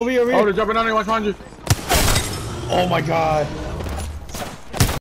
Over here, over here. Oh, they're jumping on me. Watch behind you. Oh my god.